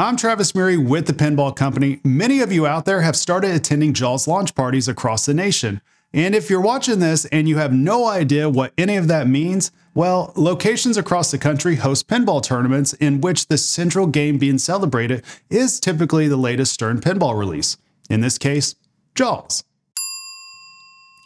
I'm Travis Murray with the Pinball Company. Many of you out there have started attending JAWS launch parties across the nation. And if you're watching this and you have no idea what any of that means, well, locations across the country host pinball tournaments in which the central game being celebrated is typically the latest Stern pinball release. In this case, JAWS.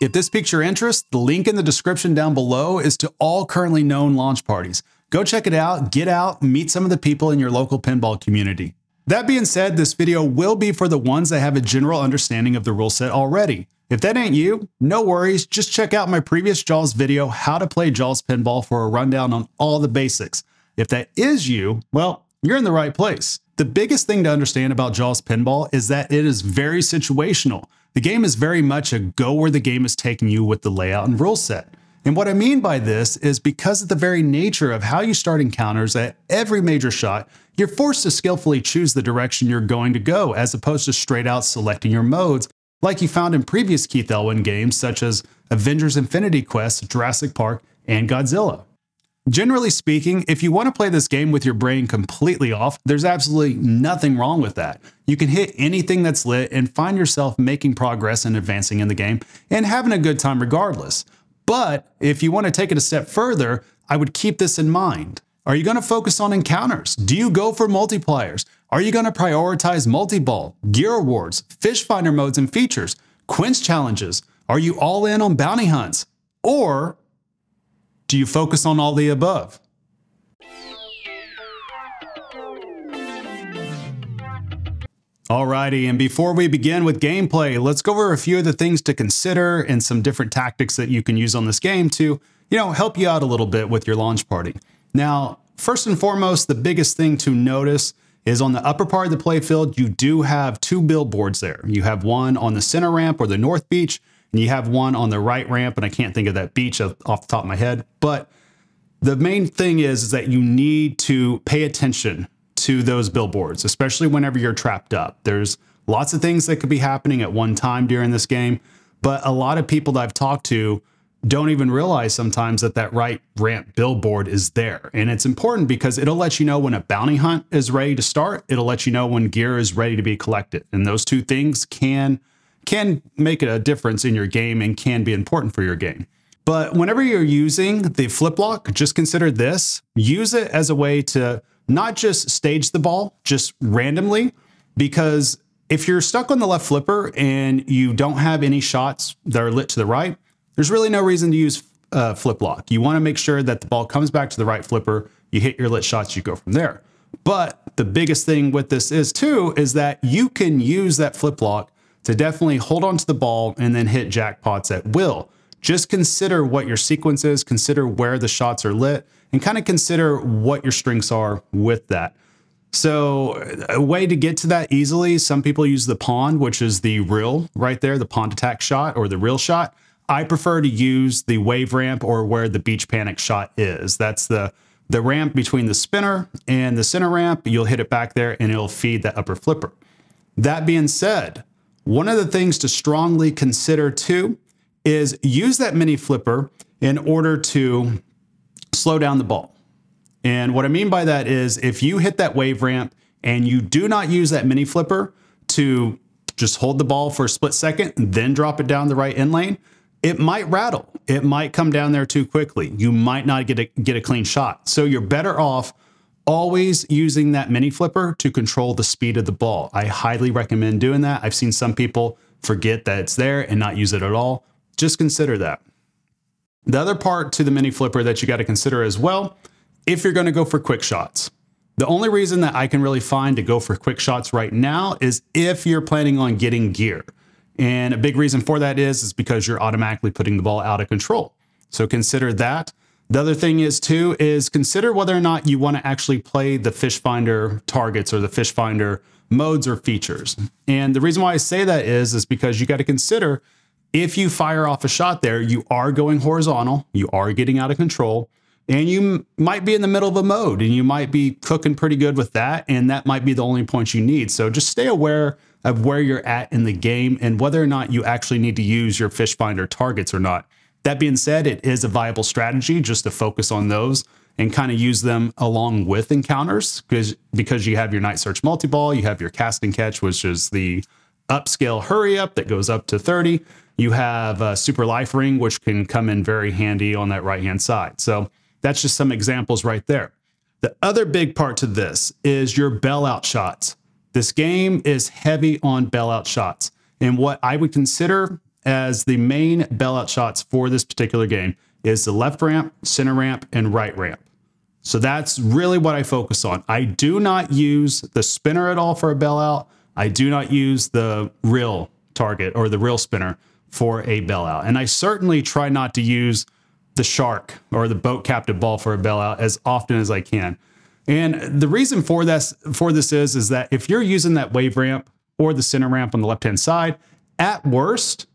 If this piques your interest, the link in the description down below is to all currently known launch parties. Go check it out, get out, meet some of the people in your local pinball community. That being said, this video will be for the ones that have a general understanding of the rule set already. If that ain't you, no worries, just check out my previous JAWS video, how to play JAWS pinball for a rundown on all the basics. If that is you, well, you're in the right place. The biggest thing to understand about JAWS pinball is that it is very situational. The game is very much a go where the game is taking you with the layout and rule set. And what I mean by this is because of the very nature of how you start encounters at every major shot, you're forced to skillfully choose the direction you're going to go as opposed to straight out selecting your modes like you found in previous Keith Elwin games such as Avengers Infinity Quest, Jurassic Park, and Godzilla. Generally speaking, if you want to play this game with your brain completely off, there's absolutely nothing wrong with that. You can hit anything that's lit and find yourself making progress and advancing in the game and having a good time regardless. But if you want to take it a step further, I would keep this in mind. Are you going to focus on encounters? Do you go for multipliers? Are you going to prioritize multi-ball, gear awards, fish finder modes and features, Quint challenges? Are you all in on bounty hunts? Or do you focus on all the above? Alrighty, and before we begin with gameplay, let's go over a few of the things to consider and some different tactics that you can use on this game to, you know, help you out a little bit with your launch party. Now, first and foremost, the biggest thing to notice is on the upper part of the playfield, you do have two billboards there. You have one on the center ramp or the north beach, and you have one on the right ramp, and I can't think of that beach off the top of my head. But the main thing is, is that you need to pay attention to those billboards, especially whenever you're trapped up. There's lots of things that could be happening at one time during this game, but a lot of people that I've talked to don't even realize sometimes that that right ramp billboard is there. And it's important because it'll let you know when a bounty hunt is ready to start. It'll let you know when gear is ready to be collected. And those two things can can make a difference in your game and can be important for your game. But whenever you're using the flip lock, just consider this. Use it as a way to not just stage the ball just randomly, because if you're stuck on the left flipper and you don't have any shots that are lit to the right, there's really no reason to use uh, flip lock. You want to make sure that the ball comes back to the right flipper, you hit your lit shots, you go from there. But the biggest thing with this is too, is that you can use that flip lock to definitely hold on to the ball and then hit jackpots at will. Just consider what your sequence is, consider where the shots are lit, and kind of consider what your strengths are with that. So a way to get to that easily, some people use the pond, which is the reel right there, the pond attack shot or the reel shot. I prefer to use the wave ramp or where the beach panic shot is. That's the the ramp between the spinner and the center ramp. You'll hit it back there and it'll feed that upper flipper. That being said, one of the things to strongly consider too is use that mini flipper in order to slow down the ball. And what I mean by that is if you hit that wave ramp and you do not use that mini flipper to just hold the ball for a split second and then drop it down the right in lane, it might rattle. It might come down there too quickly. You might not get a, get a clean shot. So you're better off always using that mini flipper to control the speed of the ball. I highly recommend doing that. I've seen some people forget that it's there and not use it at all. Just consider that. The other part to the mini flipper that you got to consider as well, if you're going to go for quick shots. The only reason that I can really find to go for quick shots right now is if you're planning on getting gear. And a big reason for that is, is because you're automatically putting the ball out of control. So consider that. The other thing is too, is consider whether or not you want to actually play the fish finder targets or the fish finder modes or features. And the reason why I say that is, is because you got to consider if you fire off a shot there, you are going horizontal, you are getting out of control, and you might be in the middle of a mode and you might be cooking pretty good with that. And that might be the only points you need. So just stay aware of where you're at in the game and whether or not you actually need to use your fish finder targets or not. That being said, it is a viable strategy just to focus on those and kind of use them along with encounters because because you have your night search multi-ball, you have your cast and catch, which is the upscale hurry up that goes up to 30. You have a super life ring, which can come in very handy on that right hand side. So that's just some examples right there. The other big part to this is your bailout shots. This game is heavy on bailout shots. And what I would consider as the main bailout shots for this particular game is the left ramp, center ramp, and right ramp. So that's really what I focus on. I do not use the spinner at all for a bailout. I do not use the reel target or the reel spinner for a bailout. And I certainly try not to use the shark or the boat captive ball for a bailout as often as I can. And the reason for this for this is is that if you're using that wave ramp or the center ramp on the left hand side, at worst,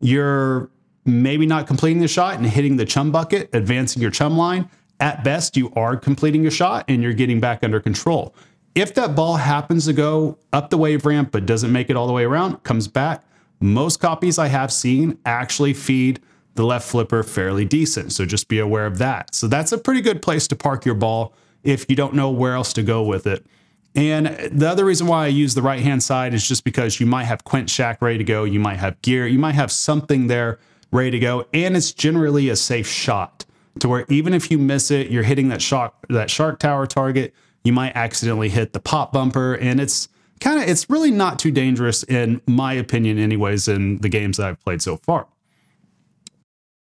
you're maybe not completing the shot and hitting the chum bucket, advancing your chum line. At best, you are completing your shot and you're getting back under control. If that ball happens to go up the wave ramp but doesn't make it all the way around, comes back, most copies I have seen actually feed the left flipper fairly decent. So just be aware of that. So that's a pretty good place to park your ball if you don't know where else to go with it. And the other reason why I use the right hand side is just because you might have Quint Shack ready to go, you might have gear, you might have something there ready to go, and it's generally a safe shot to where even if you miss it, you're hitting that shark that shark tower target, you might accidentally hit the pop bumper, and it's kind of it's really not too dangerous in my opinion, anyways, in the games that I've played so far.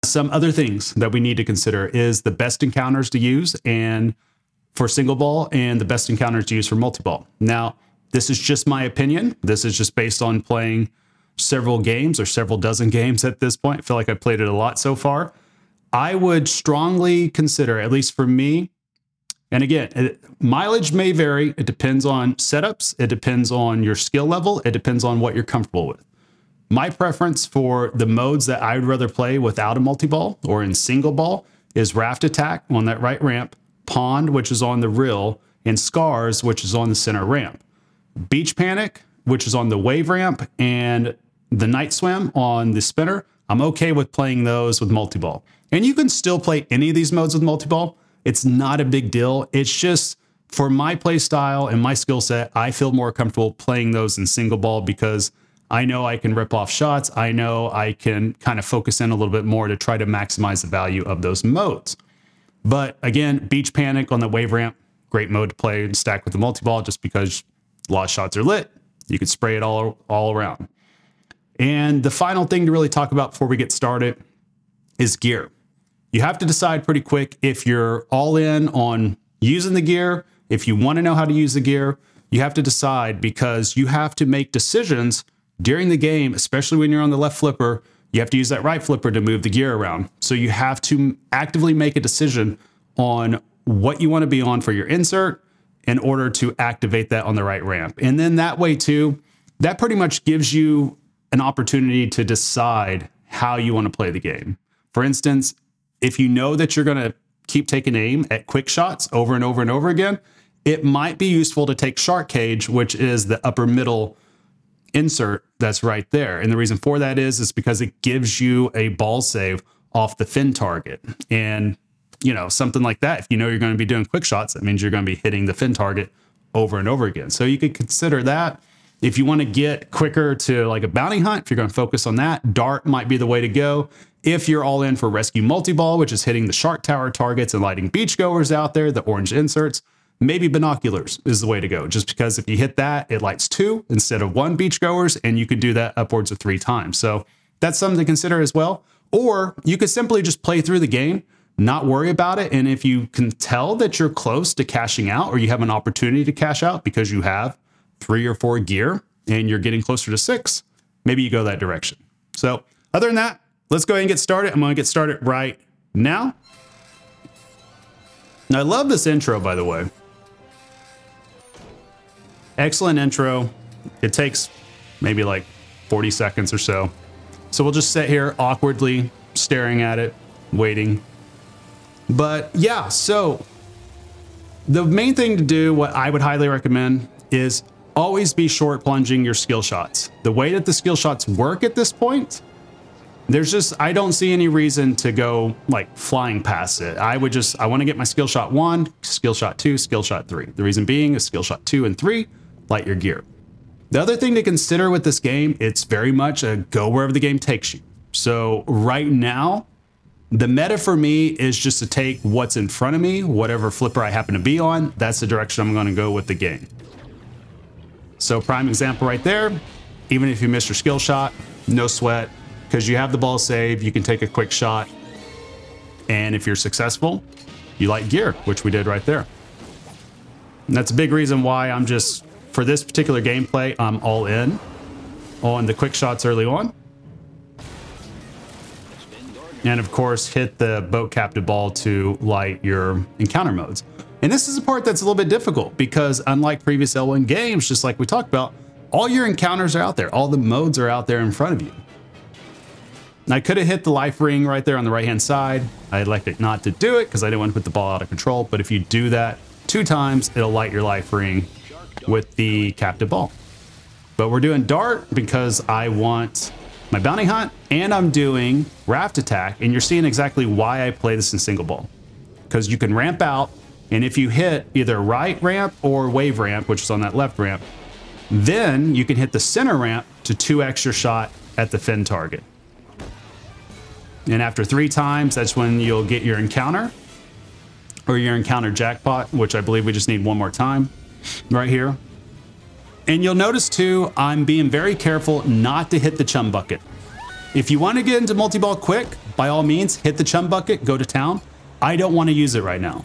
Some other things that we need to consider is the best encounters to use and for single ball and the best encounters to use for multi ball. Now, this is just my opinion. This is just based on playing several games or several dozen games at this point. I feel like I played it a lot so far. I would strongly consider, at least for me, and again, it, mileage may vary. It depends on setups, it depends on your skill level, it depends on what you're comfortable with. My preference for the modes that I would rather play without a multi ball or in single ball is raft attack on that right ramp Pond, which is on the reel, and Scars, which is on the center ramp. Beach Panic, which is on the wave ramp, and the Night Swim on the spinner. I'm okay with playing those with multi-ball. And you can still play any of these modes with multi-ball. It's not a big deal. It's just for my play style and my skill set, I feel more comfortable playing those in single ball because I know I can rip off shots. I know I can kind of focus in a little bit more to try to maximize the value of those modes. But again, Beach Panic on the wave ramp, great mode to play and stack with the multi-ball just because a lot of shots are lit. You can spray it all, all around. And the final thing to really talk about before we get started is gear. You have to decide pretty quick if you're all in on using the gear, if you want to know how to use the gear, you have to decide because you have to make decisions during the game, especially when you're on the left flipper, you have to use that right flipper to move the gear around. So you have to actively make a decision on what you want to be on for your insert in order to activate that on the right ramp. And then that way too, that pretty much gives you an opportunity to decide how you want to play the game. For instance, if you know that you're going to keep taking aim at quick shots over and over and over again, it might be useful to take Shark Cage, which is the upper middle insert that's right there. And the reason for that is is because it gives you a ball save off the fin target. And you know, something like that, if you know you're going to be doing quick shots, that means you're going to be hitting the fin target over and over again. So you could consider that. If you want to get quicker to like a bounty hunt, if you're going to focus on that, dart might be the way to go. If you're all in for rescue multi-ball, which is hitting the shark tower targets and lighting beachgoers out there, the orange inserts, maybe binoculars is the way to go. Just because if you hit that, it lights two instead of one beachgoers, and you could do that upwards of three times. So that's something to consider as well. Or you could simply just play through the game, not worry about it. And if you can tell that you're close to cashing out or you have an opportunity to cash out because you have three or four gear and you're getting closer to six, maybe you go that direction. So other than that, let's go ahead and get started. I'm going to get started right now. Now, I love this intro, by the way. Excellent intro. It takes maybe like 40 seconds or so. So we'll just sit here awkwardly staring at it, waiting. But yeah, so the main thing to do, what I would highly recommend is always be short plunging your skill shots. The way that the skill shots work at this point there's just I don't see any reason to go like flying past it. I would just I want to get my skill shot one, skill shot two, skill shot three. The reason being is skill shot two and three light your gear. The other thing to consider with this game, it's very much a go wherever the game takes you. So right now, the meta for me is just to take what's in front of me, whatever flipper I happen to be on, that's the direction I'm going to go with the game. So prime example right there, even if you miss your skill shot, no sweat, because you have the ball saved, you can take a quick shot. And if you're successful, you light gear, which we did right there. And that's a big reason why I'm just, for this particular gameplay, I'm all in on the quick shots early on. And of course, hit the boat captive ball to light your encounter modes. And this is a part that's a little bit difficult because unlike previous Elwin games, just like we talked about, all your encounters are out there. All the modes are out there in front of you. I could have hit the life ring right there on the right-hand side. I elected not to do it because I didn't want to put the ball out of control. But if you do that two times, it'll light your life ring with the captive ball. But we're doing dart because I want my bounty hunt and I'm doing raft attack. And you're seeing exactly why I play this in single ball. Because you can ramp out and if you hit either right ramp or wave ramp, which is on that left ramp, then you can hit the center ramp to two extra shot at the fin target. And after three times, that's when you'll get your encounter or your encounter jackpot, which I believe we just need one more time right here. And you'll notice too, I'm being very careful not to hit the chum bucket. If you want to get into multi-ball quick, by all means, hit the chum bucket, go to town. I don't want to use it right now.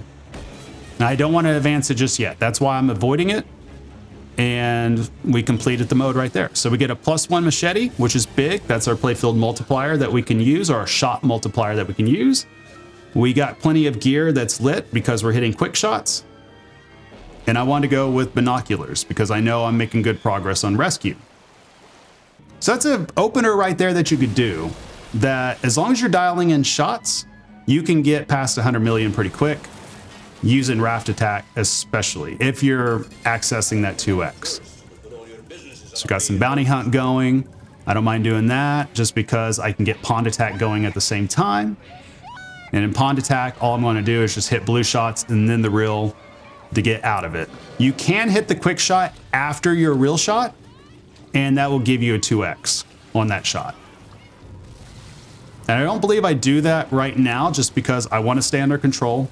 I don't want to advance it just yet. That's why I'm avoiding it and we completed the mode right there. So we get a plus one machete, which is big. That's our playfield multiplier that we can use, or our shot multiplier that we can use. We got plenty of gear that's lit because we're hitting quick shots. And I want to go with binoculars because I know I'm making good progress on rescue. So that's an opener right there that you could do that as long as you're dialing in shots, you can get past 100 million pretty quick using raft attack, especially if you're accessing that 2x. So got some bounty hunt going. I don't mind doing that just because I can get pond attack going at the same time. And in pond attack, all I'm going to do is just hit blue shots and then the reel to get out of it. You can hit the quick shot after your reel shot, and that will give you a 2x on that shot. And I don't believe I do that right now just because I want to stay under control.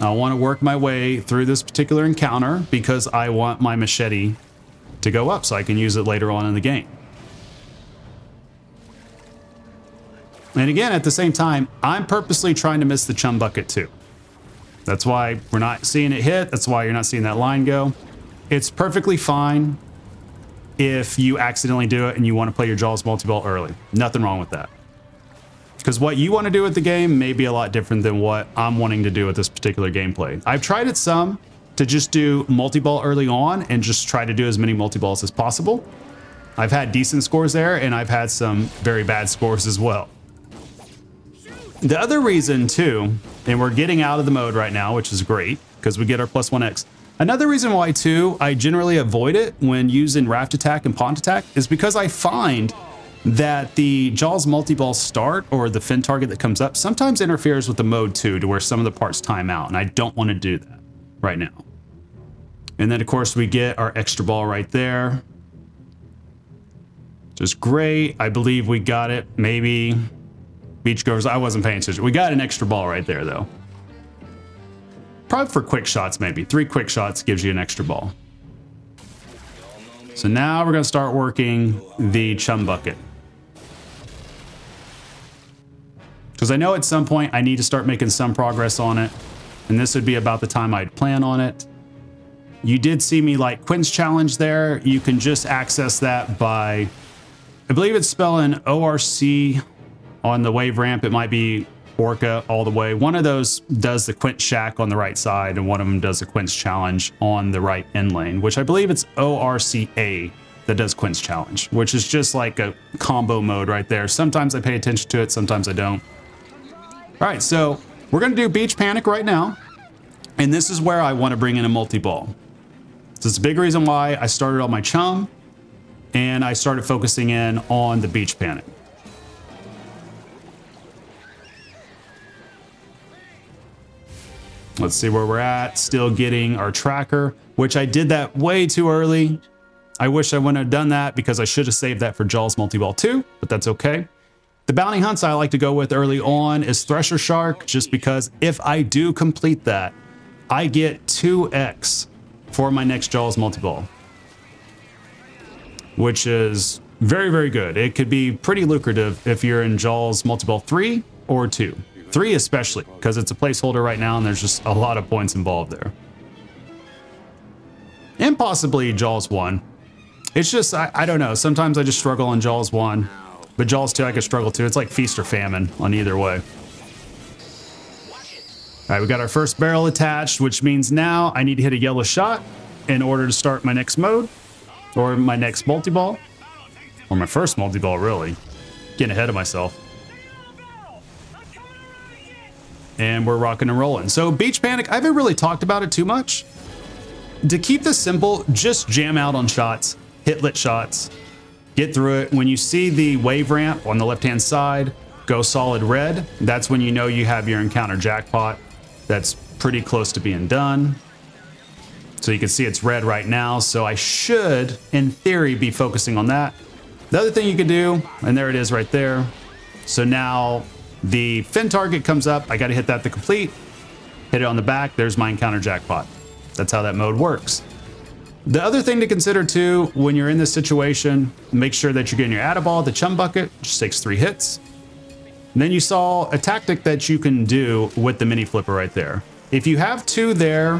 I want to work my way through this particular encounter because I want my machete to go up so I can use it later on in the game. And again, at the same time, I'm purposely trying to miss the chum bucket too. That's why we're not seeing it hit. That's why you're not seeing that line go. It's perfectly fine if you accidentally do it and you want to play your Jaws multi-ball early. Nothing wrong with that. Because what you want to do with the game may be a lot different than what I'm wanting to do with this particular gameplay. I've tried it some to just do multi-ball early on and just try to do as many multi-balls as possible. I've had decent scores there and I've had some very bad scores as well. The other reason too, and we're getting out of the mode right now, which is great because we get our plus 1x. Another reason why too, I generally avoid it when using raft attack and pond attack is because I find that the Jaws multi-ball start or the fin target that comes up sometimes interferes with the mode too to where some of the parts time out and I don't want to do that right now. And then of course we get our extra ball right there. Just great. I believe we got it. Maybe beachgoers. I wasn't paying attention. We got an extra ball right there though. Probably for quick shots maybe. Three quick shots gives you an extra ball. So now we're going to start working the chum bucket. Because I know at some point I need to start making some progress on it. And this would be about the time I'd plan on it. You did see me like Quint's challenge there. You can just access that by, I believe it's spelling ORC on the wave ramp. It might be Orca all the way. One of those does the Quint's Shack on the right side, and one of them does the Quint's Challenge on the right end lane, which I believe it's ORCA that does Quint's Challenge, which is just like a combo mode right there. Sometimes I pay attention to it, sometimes I don't. All right, so we're gonna do Beach Panic right now. And this is where I wanna bring in a multi-ball. So it's a big reason why I started on my chum and I started focusing in on the Beach Panic. Let's see where we're at. Still getting our tracker, which I did that way too early. I wish I wouldn't have done that because I should have saved that for Jaws multi-ball too, but that's okay. The bounty hunts I like to go with early on is Thresher Shark, just because if I do complete that, I get 2x for my next Jaws Multi-Ball, which is very, very good. It could be pretty lucrative if you're in Jaws Multi-Ball 3 or 2. 3 especially, because it's a placeholder right now and there's just a lot of points involved there. And possibly Jaws 1. It's just, I, I don't know, sometimes I just struggle on Jaws 1, but Jaws 2 I could struggle too. It's like feast or famine on either way. All right, we got our first barrel attached, which means now I need to hit a yellow shot in order to start my next mode or my next multi-ball or my first multi-ball really. Getting ahead of myself. And we're rocking and rolling. So Beach Panic, I haven't really talked about it too much. To keep this simple, just jam out on shots, hit lit shots, get through it. When you see the wave ramp on the left-hand side, go solid red. That's when you know you have your encounter jackpot that's pretty close to being done. So you can see it's red right now. So I should, in theory, be focusing on that. The other thing you can do, and there it is right there. So now the fin target comes up. I got to hit that to complete. Hit it on the back. There's my encounter jackpot. That's how that mode works. The other thing to consider too, when you're in this situation, make sure that you're getting your add ball, the chum bucket, just takes three hits. And then you saw a tactic that you can do with the mini flipper right there. If you have two there,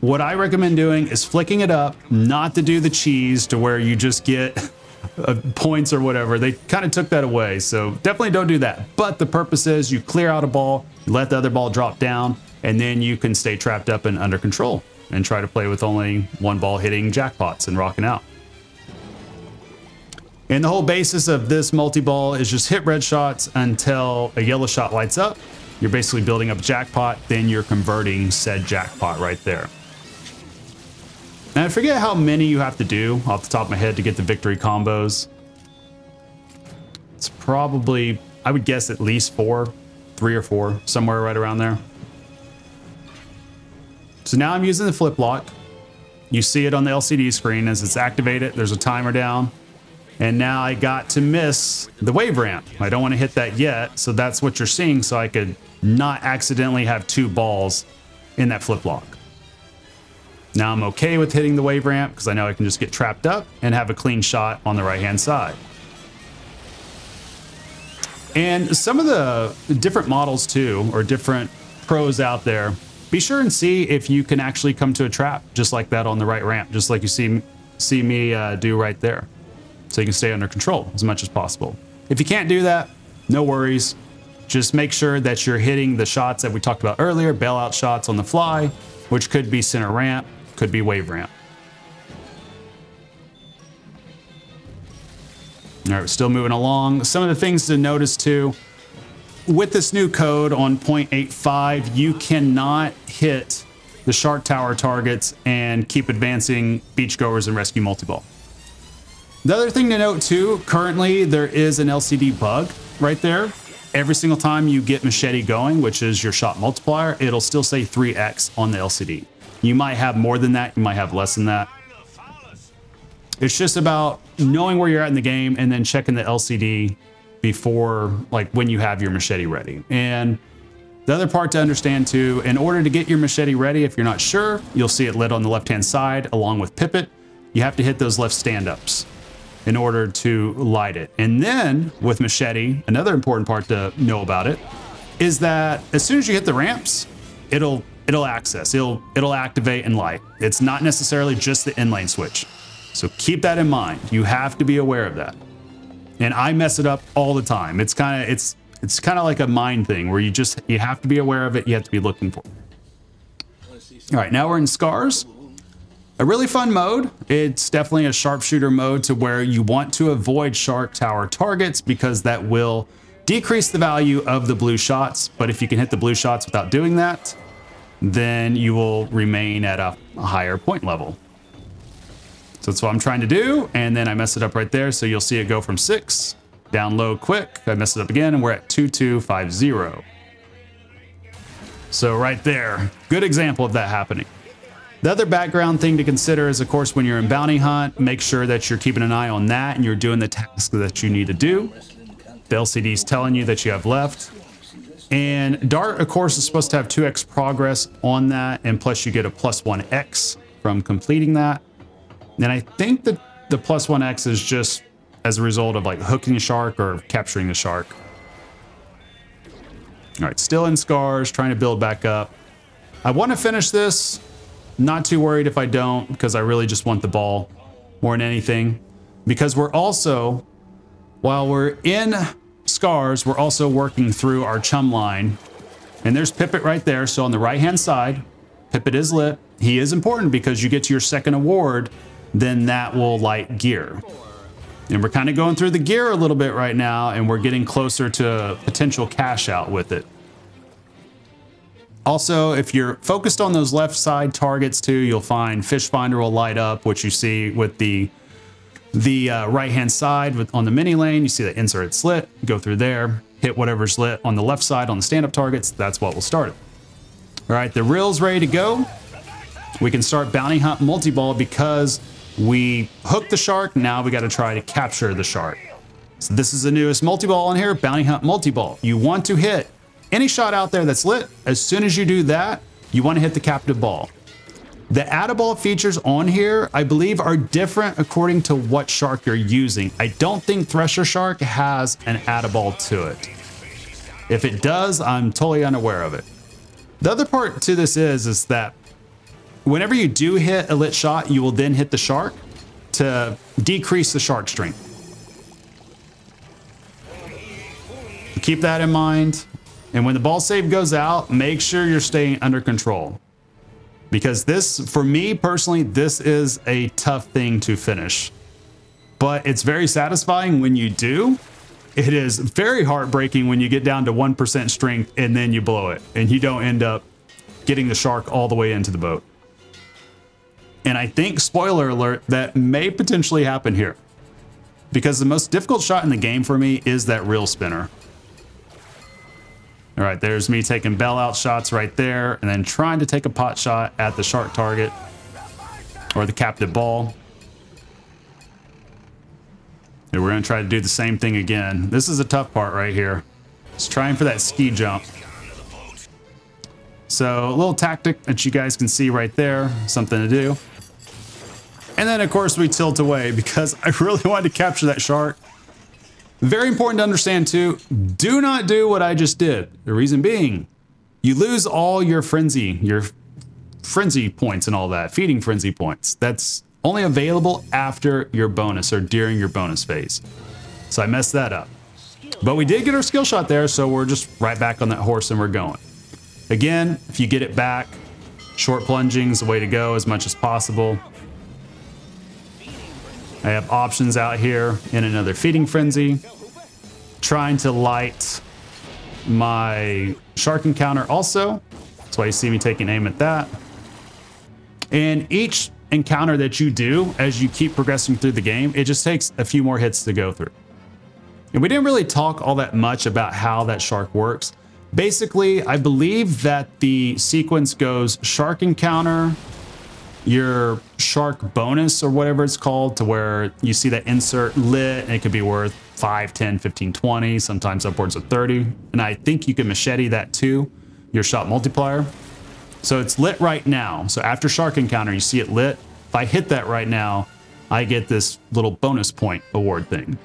what I recommend doing is flicking it up, not to do the cheese to where you just get points or whatever. They kind of took that away. So definitely don't do that. But the purpose is you clear out a ball, let the other ball drop down, and then you can stay trapped up and under control and try to play with only one ball hitting jackpots and rocking out. And the whole basis of this multi-ball is just hit red shots until a yellow shot lights up. You're basically building up a jackpot, then you're converting said jackpot right there. And I forget how many you have to do off the top of my head to get the victory combos. It's probably, I would guess at least four, three or four, somewhere right around there. So now I'm using the flip lock. You see it on the LCD screen as it's activated. There's a timer down. And now I got to miss the wave ramp. I don't want to hit that yet. So that's what you're seeing so I could not accidentally have two balls in that flip lock. Now I'm okay with hitting the wave ramp because I know I can just get trapped up and have a clean shot on the right hand side. And some of the different models too, or different pros out there, be sure and see if you can actually come to a trap just like that on the right ramp, just like you see, see me uh, do right there so you can stay under control as much as possible. If you can't do that, no worries. Just make sure that you're hitting the shots that we talked about earlier, bailout shots on the fly, which could be center ramp, could be wave ramp. All right, we're still moving along. Some of the things to notice too, with this new code on 0.85, you cannot hit the Shark Tower targets and keep advancing beachgoers and rescue multi-ball. The other thing to note too, currently there is an LCD bug right there. Every single time you get machete going, which is your shot multiplier, it'll still say 3x on the LCD. You might have more than that, you might have less than that. It's just about knowing where you're at in the game and then checking the LCD before, like when you have your machete ready. And the other part to understand too, in order to get your machete ready, if you're not sure, you'll see it lit on the left-hand side along with Pippet. You have to hit those left stand-ups in order to light it. And then with Machete, another important part to know about it is that as soon as you hit the ramps, it'll it'll access, it'll it'll activate and light. It's not necessarily just the inlane switch. So keep that in mind. You have to be aware of that. And I mess it up all the time. It's kind of it's it's kind of like a mind thing where you just you have to be aware of it, you have to be looking for. It. All right, now we're in scars a really fun mode. It's definitely a sharpshooter mode to where you want to avoid Shark Tower targets because that will decrease the value of the blue shots. But if you can hit the blue shots without doing that, then you will remain at a, higher point level. So that's what I'm trying to do. And then I mess it up right there. So you'll see it go from six down low quick. I mess it up again and we're at 2250. So right there, good example of that happening. The other background thing to consider is, of course, when you're in bounty hunt, make sure that you're keeping an eye on that and you're doing the tasks that you need to do. The LCD is telling you that you have left. And Dart, of course, is supposed to have 2x progress on that, and plus you get a plus 1x from completing that. And I think that the plus 1x is just as a result of like hooking a shark or capturing a shark. All right, still in scars, trying to build back up. I want to finish this not too worried if I don't, because I really just want the ball more than anything. Because we're also, while we're in Scars, we're also working through our chum line. And there's Pippet right there. So on the right-hand side, Pippet is lit. He is important because you get to your second award, then that will light gear. And we're kind of going through the gear a little bit right now, and we're getting closer to potential cash out with it. Also, if you're focused on those left side targets too, you'll find Fish Finder will light up, which you see with the the uh, right-hand side with, on the mini lane. You see the insert slit, go through there, hit whatever's lit on the left side on the stand-up targets. That's what will start it. All right, the reel's ready to go. We can start bounty hunt multi-ball because we hooked the shark. Now we got to try to capture the shark. So this is the newest multi-ball on here, bounty hunt multi-ball. You want to hit any shot out there that's lit, as soon as you do that, you want to hit the captive ball. The add-a-ball features on here, I believe, are different according to what shark you're using. I don't think Thresher Shark has an add-a-ball to it. If it does, I'm totally unaware of it. The other part to this is, is that whenever you do hit a lit shot, you will then hit the shark to decrease the shark strength. Keep that in mind. And when the ball save goes out, make sure you're staying under control. Because this, for me personally, this is a tough thing to finish. But it's very satisfying when you do. It is very heartbreaking when you get down to 1% strength and then you blow it and you don't end up getting the shark all the way into the boat. And I think, spoiler alert, that may potentially happen here. Because the most difficult shot in the game for me is that reel spinner. All right, there's me taking bailout shots right there and then trying to take a pot shot at the shark target or the captive ball. And we're gonna try to do the same thing again. This is a tough part right here. It's trying for that ski jump. So a little tactic that you guys can see right there, something to do. And then of course we tilt away because I really wanted to capture that shark very important to understand too, do not do what I just did. The reason being, you lose all your frenzy, your frenzy points and all that, feeding frenzy points. That's only available after your bonus or during your bonus phase. So I messed that up. But we did get our skill shot there, so we're just right back on that horse and we're going. Again, if you get it back, short plunging is the way to go as much as possible. I have options out here in another feeding frenzy. Trying to light my shark encounter also. That's why you see me taking aim at that. And each encounter that you do as you keep progressing through the game, it just takes a few more hits to go through. And we didn't really talk all that much about how that shark works. Basically, I believe that the sequence goes shark encounter, your shark bonus or whatever it's called to where you see that insert lit and it could be worth 5, 10, 15, 20, sometimes upwards of 30. And I think you can machete that too, your shot multiplier. So it's lit right now. So after shark encounter, you see it lit. If I hit that right now, I get this little bonus point award thing.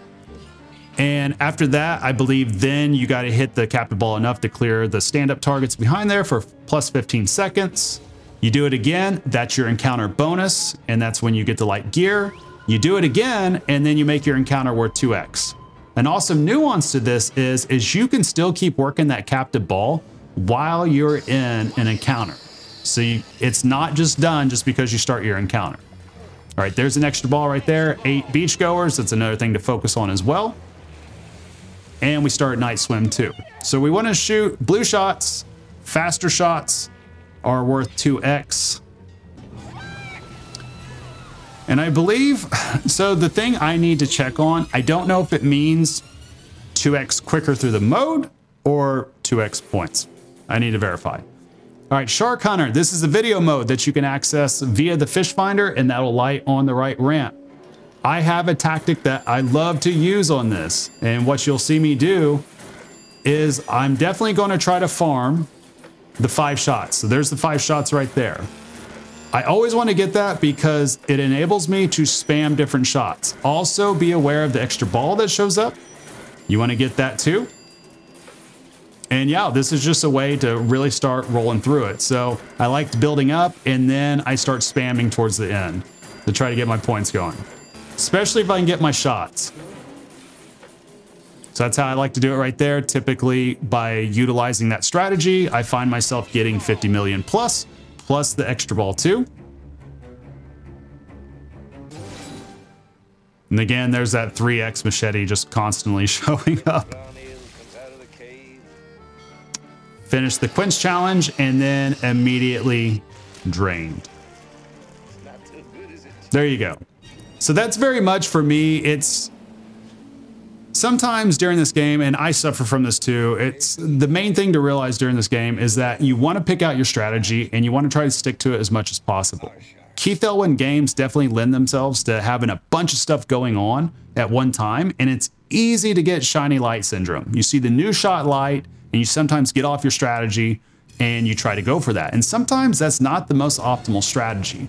And after that, I believe then you got to hit the captive ball enough to clear the stand-up targets behind there for plus 15 seconds. You do it again, that's your encounter bonus, and that's when you get the light gear. You do it again, and then you make your encounter worth 2x. An awesome nuance to this is, is you can still keep working that captive ball while you're in an encounter. So you, it's not just done just because you start your encounter. All right, there's an extra ball right there. Eight beachgoers, that's another thing to focus on as well. And we start night swim too. So we wanna shoot blue shots, faster shots, are worth 2x. And I believe, so the thing I need to check on, I don't know if it means 2x quicker through the mode or 2x points. I need to verify. All right, Shark Hunter. This is a video mode that you can access via the fish finder and that'll light on the right ramp. I have a tactic that I love to use on this. And what you'll see me do is I'm definitely going to try to farm the five shots. So there's the five shots right there. I always want to get that because it enables me to spam different shots. Also be aware of the extra ball that shows up. You want to get that too. And yeah, this is just a way to really start rolling through it. So I liked building up and then I start spamming towards the end to try to get my points going, especially if I can get my shots. So that's how I like to do it right there. Typically by utilizing that strategy, I find myself getting 50 million plus, plus the extra ball too. And again, there's that 3x machete just constantly showing up. Finish the Quint challenge and then immediately drained. There you go. So that's very much for me. It's sometimes during this game, and I suffer from this too, it's the main thing to realize during this game is that you want to pick out your strategy and you want to try to stick to it as much as possible. Keith Elwin games definitely lend themselves to having a bunch of stuff going on at one time, and it's easy to get shiny light syndrome. You see the new shot light, and you sometimes get off your strategy and you try to go for that. And sometimes that's not the most optimal strategy.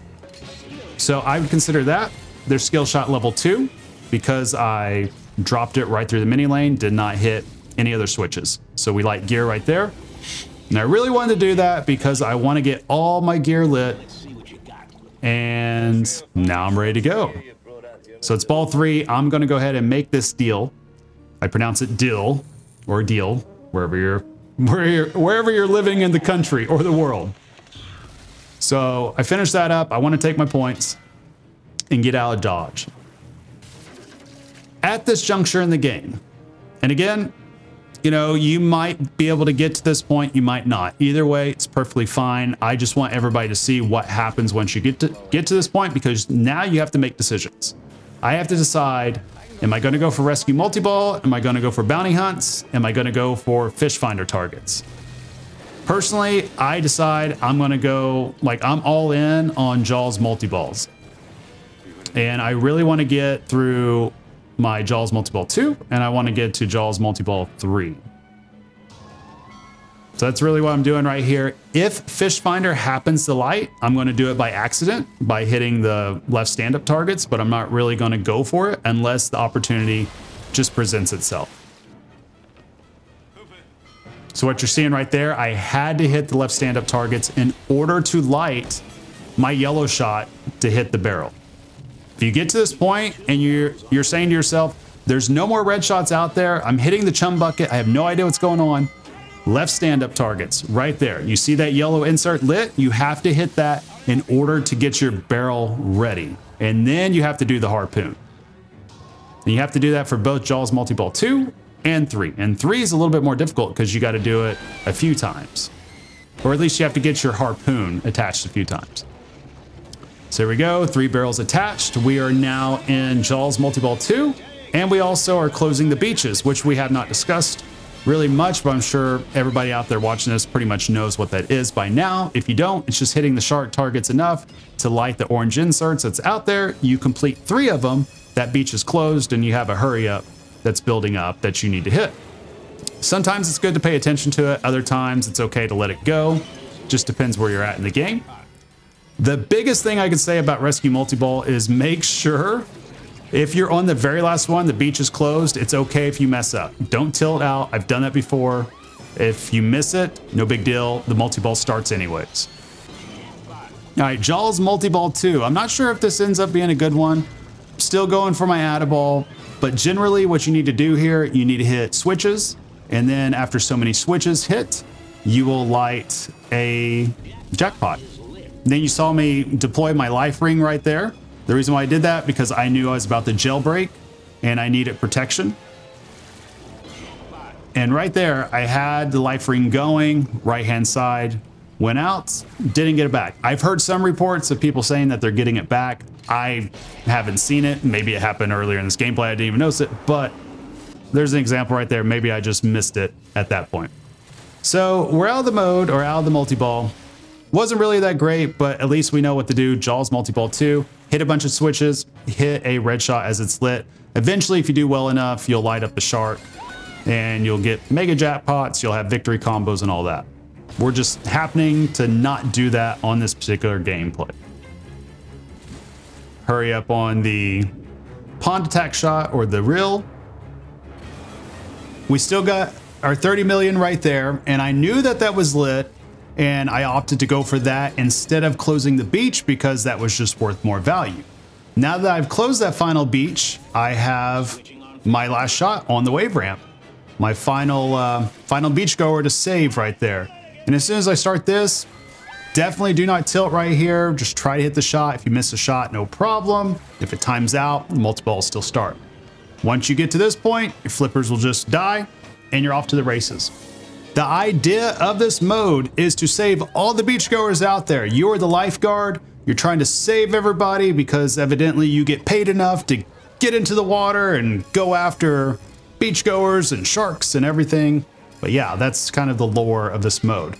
So I would consider that their skill shot level two because I dropped it right through the mini lane, did not hit any other switches. So we light gear right there. And I really wanted to do that because I want to get all my gear lit and now I'm ready to go. So it's ball three. I'm going to go ahead and make this deal. I pronounce it dill or deal wherever you're, where you're, wherever you're living in the country or the world. So I finish that up. I want to take my points and get out of Dodge. At this juncture in the game, and again, you know, you might be able to get to this point, you might not. Either way, it's perfectly fine. I just want everybody to see what happens once you get to get to this point because now you have to make decisions. I have to decide Am I going to go for rescue multi-ball? Am I going to go for bounty hunts? Am I going to go for fish finder targets? Personally, I decide I'm going to go, like, I'm all in on Jaws multi-balls. And I really want to get through my Jaws multi-ball 2, and I want to get to Jaws multi-ball 3. So that's really what I'm doing right here. If Fish Finder happens to light, I'm going to do it by accident by hitting the left stand-up targets, but I'm not really going to go for it unless the opportunity just presents itself. So what you're seeing right there, I had to hit the left stand-up targets in order to light my yellow shot to hit the barrel. If you get to this point and you're you're saying to yourself, there's no more red shots out there, I'm hitting the chum bucket, I have no idea what's going on, left stand-up targets right there. You see that yellow insert lit? You have to hit that in order to get your barrel ready. And then you have to do the harpoon. And you have to do that for both Jaws Multi-Ball 2 and 3. And 3 is a little bit more difficult because you got to do it a few times. Or at least you have to get your harpoon attached a few times. So here we go, three barrels attached. We are now in Jaws Multi-Ball 2. And we also are closing the beaches, which we have not discussed really much, but I'm sure everybody out there watching this pretty much knows what that is by now. If you don't, it's just hitting the shark targets enough to light the orange inserts that's out there. You complete three of them, that beach is closed and you have a hurry up that's building up that you need to hit. Sometimes it's good to pay attention to it. Other times it's okay to let it go. Just depends where you're at in the game. The biggest thing I can say about Rescue Multi-Ball is make sure if you're on the very last one, the beach is closed, it's okay if you mess up. Don't tilt out. I've done that before. If you miss it, no big deal. The multi-ball starts anyways. All right, Jaws multi-ball 2. I'm not sure if this ends up being a good one. Still going for my Add-A-Ball, but generally what you need to do here, you need to hit switches, and then after so many switches hit, you will light a jackpot. Then you saw me deploy my life ring right there. The reason why I did that, because I knew I was about to jailbreak and I needed protection. And right there, I had the life ring going, right hand side, went out, didn't get it back. I've heard some reports of people saying that they're getting it back. I haven't seen it. Maybe it happened earlier in this gameplay. I didn't even notice it, but there's an example right there. Maybe I just missed it at that point. So we're out of the mode or out of the multi-ball. Wasn't really that great, but at least we know what to do. Jaws multi-ball 2, hit a bunch of switches, hit a red shot as it's lit. Eventually, if you do well enough, you'll light up the shark and you'll get mega jackpots, you'll have victory combos and all that. We're just happening to not do that on this particular gameplay. Hurry up on the pond attack shot or the reel. We still got our 30 million right there, and I knew that that was lit, and I opted to go for that instead of closing the beach because that was just worth more value. Now that I've closed that final beach, I have my last shot on the wave ramp. My final, uh, final beach goer to save right there. And as soon as I start this, definitely do not tilt right here. Just try to hit the shot. If you miss a shot, no problem. If it times out, multiple will still start. Once you get to this point, your flippers will just die and you're off to the races. The idea of this mode is to save all the beachgoers out there. You are the lifeguard. You're trying to save everybody because evidently you get paid enough to get into the water and go after beachgoers and sharks and everything. But yeah, that's kind of the lore of this mode.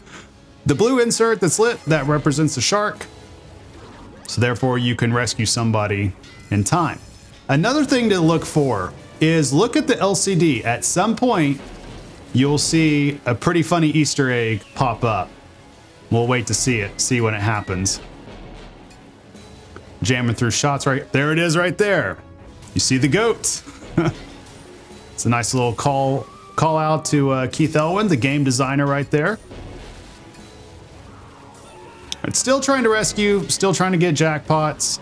The blue insert that's lit, that represents the shark. So therefore you can rescue somebody in time. Another thing to look for is look at the LCD. At some point, you'll see a pretty funny Easter egg pop up. We'll wait to see it, see when it happens. Jamming through shots right, there it is right there. You see the goat. it's a nice little call call out to uh, Keith Elwin, the game designer right there. It's still trying to rescue, still trying to get jackpots.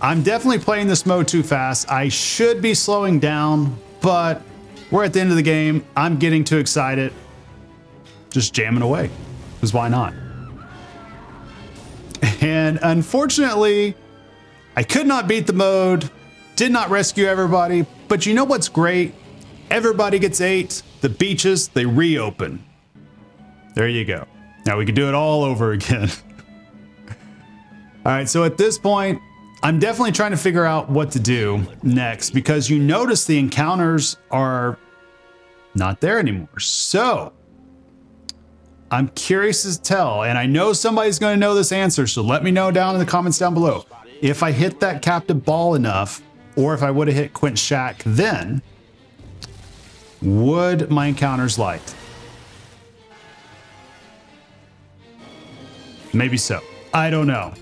I'm definitely playing this mode too fast. I should be slowing down, but we're at the end of the game. I'm getting too excited. Just jamming away, because why not? And unfortunately, I could not beat the mode, did not rescue everybody, but you know what's great? Everybody gets ate, the beaches, they reopen. There you go. Now we can do it all over again. all right, so at this point, I'm definitely trying to figure out what to do next because you notice the encounters are not there anymore. So I'm curious to tell, and I know somebody's going to know this answer, so let me know down in the comments down below. If I hit that captive ball enough, or if I would have hit Quint Shack then, would my encounters light? Maybe so. I don't know.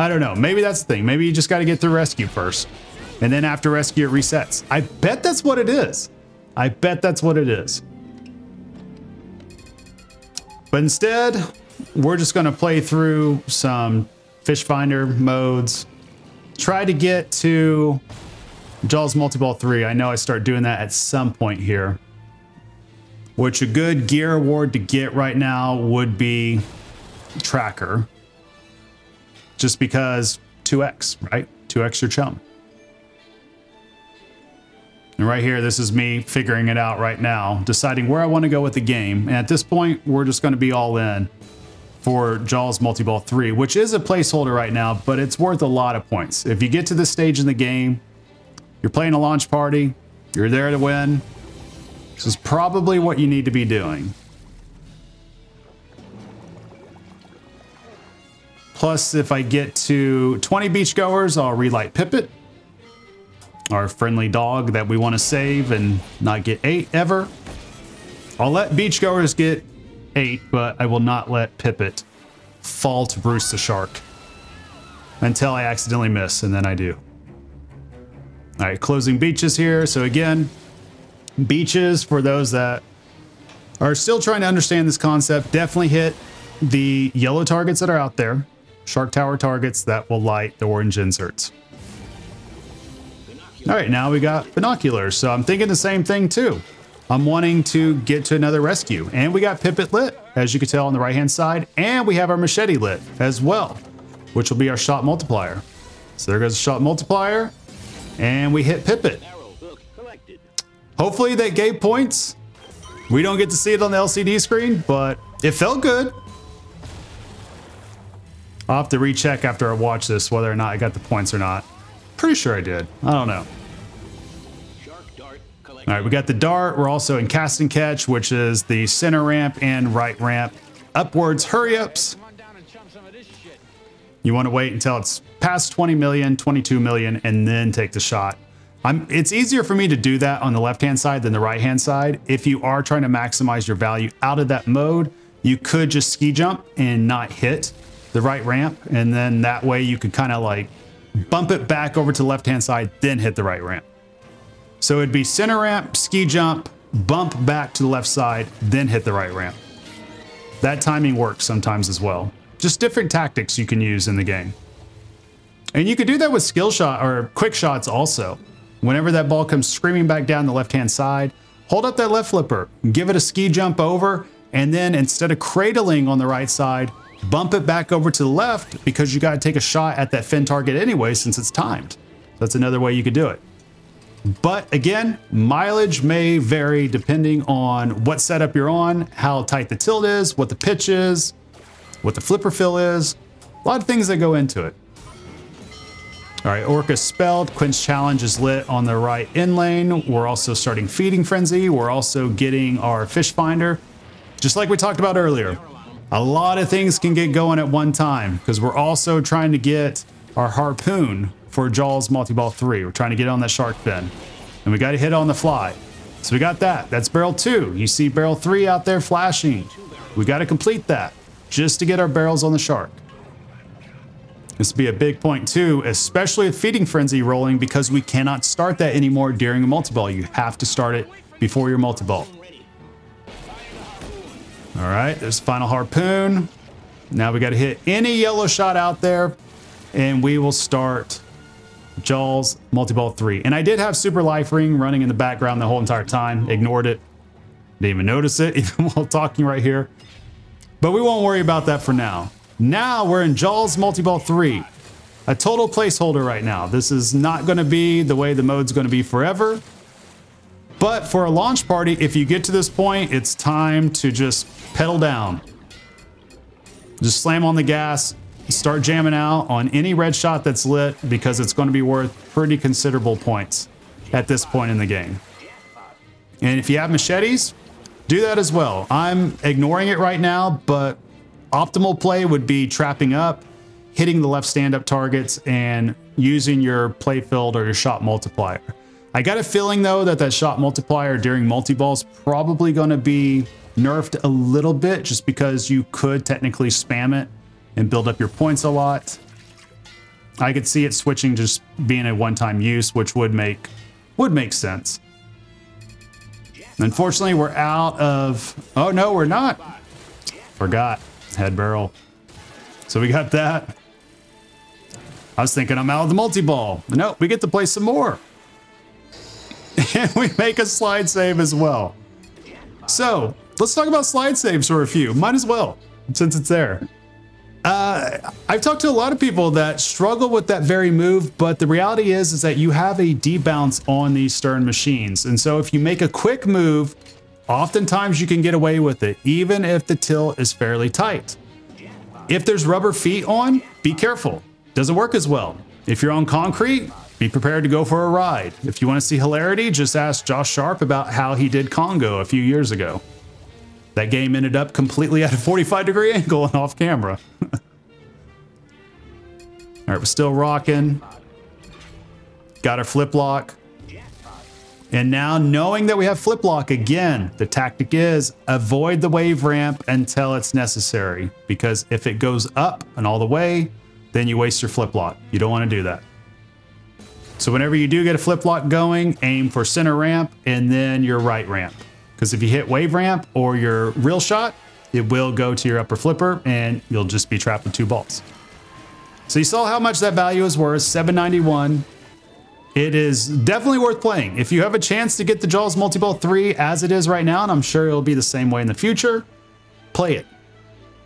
I don't know. Maybe that's the thing. Maybe you just got to get through rescue first. And then after rescue, it resets. I bet that's what it is. I bet that's what it is. But instead, we're just going to play through some fish finder modes. Try to get to Jaws Multiball 3. I know I start doing that at some point here. Which a good gear award to get right now would be Tracker. Just because 2x, right? 2x your chum. And right here, this is me figuring it out right now, deciding where I want to go with the game. And at this point, we're just going to be all in for Jaws Multiball 3, which is a placeholder right now, but it's worth a lot of points. If you get to this stage in the game, you're playing a launch party, you're there to win, this is probably what you need to be doing. Plus, if I get to 20 beachgoers, I'll relight Pippet our friendly dog that we want to save and not get ate ever. I'll let beachgoers get ate, but I will not let Pippet fall to Bruce the Shark until I accidentally miss, and then I do. All right, closing beaches here. So again, beaches for those that are still trying to understand this concept, definitely hit the yellow targets that are out there, Shark Tower targets that will light the orange inserts. All right, now we got binoculars. So I'm thinking the same thing too. I'm wanting to get to another rescue. And we got Pippet lit, as you can tell on the right-hand side. And we have our machete lit as well, which will be our shot multiplier. So there goes the shot multiplier. And we hit Pippet. Hopefully they gave points. We don't get to see it on the LCD screen, but it felt good. I'll have to recheck after I watch this whether or not I got the points or not. Pretty sure I did. I don't know. All right, we got the dart. We're also in cast and catch, which is the center ramp and right ramp. Upwards hurry ups. You want to wait until it's past 20 million, 22 million, and then take the shot. I'm, it's easier for me to do that on the left-hand side than the right-hand side. If you are trying to maximize your value out of that mode, you could just ski jump and not hit the right ramp. And then that way you could kind of like bump it back over to the left-hand side, then hit the right ramp. So it'd be center ramp, ski jump, bump back to the left side, then hit the right ramp. That timing works sometimes as well. Just different tactics you can use in the game. And you could do that with skill shot or quick shots also. Whenever that ball comes screaming back down the left-hand side, hold up that left flipper, give it a ski jump over, and then instead of cradling on the right side, bump it back over to the left because you got to take a shot at that fin target anyway since it's timed. That's another way you could do it. But again, mileage may vary depending on what setup you're on, how tight the tilt is, what the pitch is, what the flipper fill is. A lot of things that go into it. All right, Orca spelled. Quint's Challenge is lit on the right in lane. We're also starting Feeding Frenzy. We're also getting our Fish Finder. Just like we talked about earlier, a lot of things can get going at one time because we're also trying to get our Harpoon for Jaws Multi-Ball 3. We're trying to get on that shark fin. And we got to hit on the fly. So we got that. That's barrel 2. You see barrel 3 out there flashing. We got to complete that just to get our barrels on the shark. This would be a big point too, especially with Feeding Frenzy rolling because we cannot start that anymore during a multi-ball. You have to start it before your multi-ball. All right, there's final harpoon. Now we got to hit any yellow shot out there and we will start Jaws multi-ball 3. And I did have Super Life Ring running in the background the whole entire time. Ignored it. Didn't even notice it even while talking right here. But we won't worry about that for now. Now we're in Jaws Multi-Ball 3. A total placeholder right now. This is not going to be the way the mode's going to be forever. But for a launch party, if you get to this point, it's time to just pedal down. Just slam on the gas, start jamming out on any red shot that's lit because it's going to be worth pretty considerable points at this point in the game. And if you have machetes, do that as well. I'm ignoring it right now, but Optimal play would be trapping up, hitting the left stand-up targets, and using your play field or your shot multiplier. I got a feeling though that that shot multiplier during multi-ball is probably going to be nerfed a little bit just because you could technically spam it and build up your points a lot. I could see it switching just being a one-time use, which would make would make sense. Unfortunately, we're out of... Oh, no, we're not. Forgot head barrel. So we got that. I was thinking I'm out of the multi-ball. No, we get to play some more. And we make a slide save as well. So let's talk about slide saves for a few. Might as well, since it's there. Uh, I've talked to a lot of people that struggle with that very move, but the reality is, is that you have a debounce on these Stern machines. And so if you make a quick move Oftentimes you can get away with it, even if the tilt is fairly tight. If there's rubber feet on, be careful. Doesn't work as well. If you're on concrete, be prepared to go for a ride. If you want to see hilarity, just ask Josh Sharp about how he did Congo a few years ago. That game ended up completely at a 45 degree angle and off camera. All right, we're still rocking. Got our flip lock. And now knowing that we have flip lock again, the tactic is avoid the wave ramp until it's necessary. Because if it goes up and all the way, then you waste your flip lock. You don't want to do that. So whenever you do get a flip lock going, aim for center ramp and then your right ramp. Because if you hit wave ramp or your reel shot, it will go to your upper flipper and you'll just be trapped with two balls. So you saw how much that value is worth, 791. It is definitely worth playing. If you have a chance to get the Jaws Multi-Ball 3 as it is right now, and I'm sure it'll be the same way in the future, play it.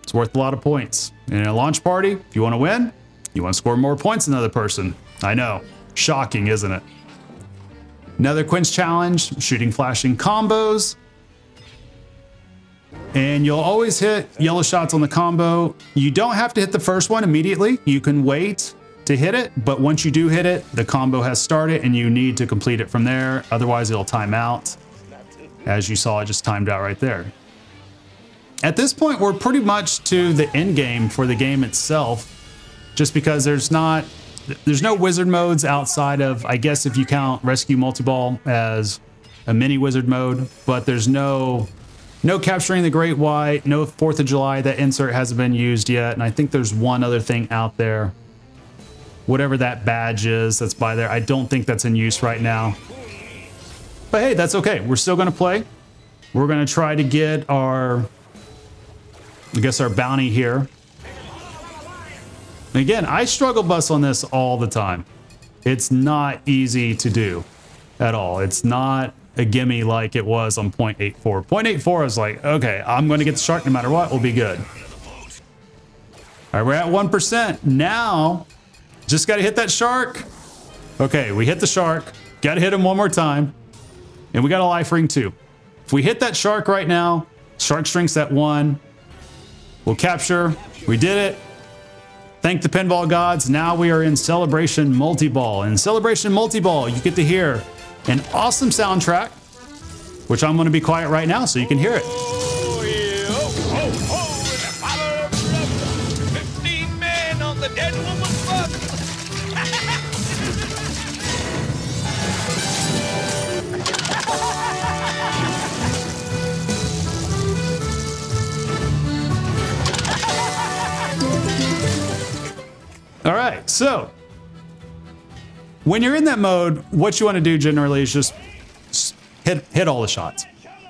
It's worth a lot of points. And in a launch party, if you want to win, you want to score more points than the other person. I know. Shocking, isn't it? Another Quint's challenge, shooting flashing combos. And you'll always hit yellow shots on the combo. You don't have to hit the first one immediately. You can wait to hit it, but once you do hit it, the combo has started and you need to complete it from there. Otherwise it'll time out. As you saw, it just timed out right there. At this point, we're pretty much to the end game for the game itself. just because there's not there's no wizard modes outside of I guess if you count rescue multi-ball as a mini wizard mode, but there's no no capturing the Great White, no 4th of July. That insert hasn't been used yet. And I think there's one other thing out there. Whatever that badge is that's by there. I don't think that's in use right now. But hey, that's okay. We're still going to play. We're going to try to get our, I guess, our bounty here. Again, I struggle bus on this all the time. It's not easy to do at all. It's not a gimme like it was on 0.84. 0.84 is like, okay, I'm going to get the shark no matter what, we'll be good. All right, we're at 1%. Now, just got to hit that shark. Okay, we hit the shark. Got to hit him one more time. And we got a life ring too. If we hit that shark right now, shark strength's at one. We'll capture. We did it. Thank the pinball gods. Now we are in Celebration Multi-Ball. In Celebration Multi-Ball, you get to hear an awesome soundtrack, which I'm going to be quiet right now so you can hear it. Oh, oh, oh, All right, so when you're in that mode, what you want to do generally is just hit hit all the shots.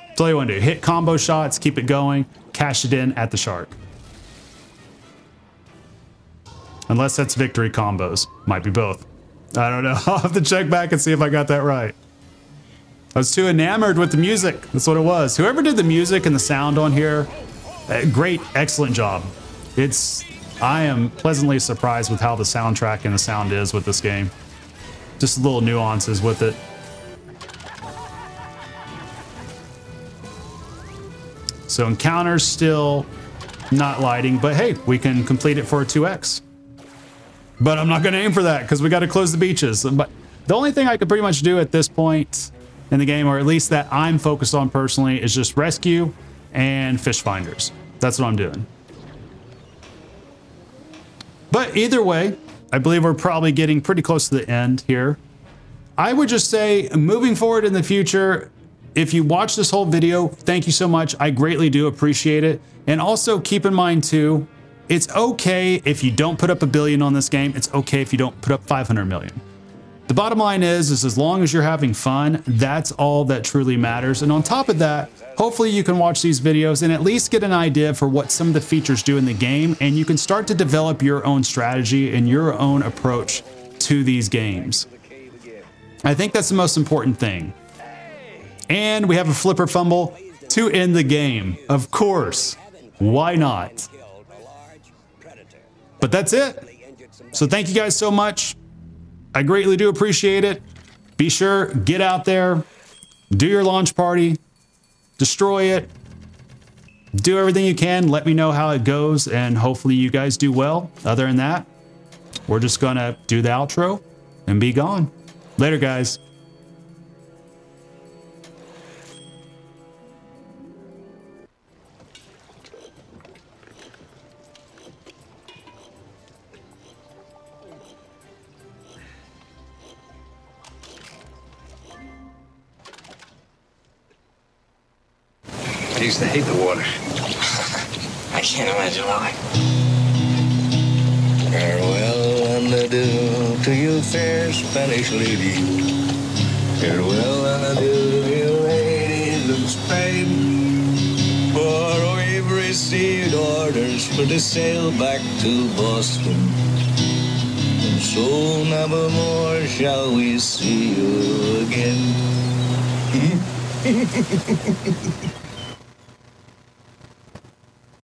That's all you want to do. Hit combo shots, keep it going, cash it in at the shark. Unless that's victory combos. Might be both. I don't know. I'll have to check back and see if I got that right. I was too enamored with the music. That's what it was. Whoever did the music and the sound on here, eh, great, excellent job. It's, I am pleasantly surprised with how the soundtrack and the sound is with this game. Just little nuances with it. So encounters still not lighting, but hey, we can complete it for a 2x. But I'm not going to aim for that because we got to close the beaches. But the only thing I could pretty much do at this point in the game, or at least that I'm focused on personally, is just rescue and fish finders. That's what I'm doing. But either way, I believe we're probably getting pretty close to the end here. I would just say moving forward in the future, if you watch this whole video, thank you so much. I greatly do appreciate it. And also keep in mind too, it's okay if you don't put up a billion on this game. It's okay if you don't put up 500 million. The bottom line is, is as long as you're having fun, that's all that truly matters. And on top of that, Hopefully you can watch these videos and at least get an idea for what some of the features do in the game and you can start to develop your own strategy and your own approach to these games. I think that's the most important thing. And we have a flipper fumble to end the game. Of course. Why not? But that's it. So thank you guys so much. I greatly do appreciate it. Be sure, get out there, do your launch party, destroy it, do everything you can. Let me know how it goes, and hopefully you guys do well. Other than that, we're just gonna do the outro and be gone. Later, guys. Used to hate the water. I can't imagine why. Farewell and adieu to you, fair Spanish lady. Farewell and adieu to you, lady of Spain. For we've received orders for to sail back to Boston. And so never more shall we see you again.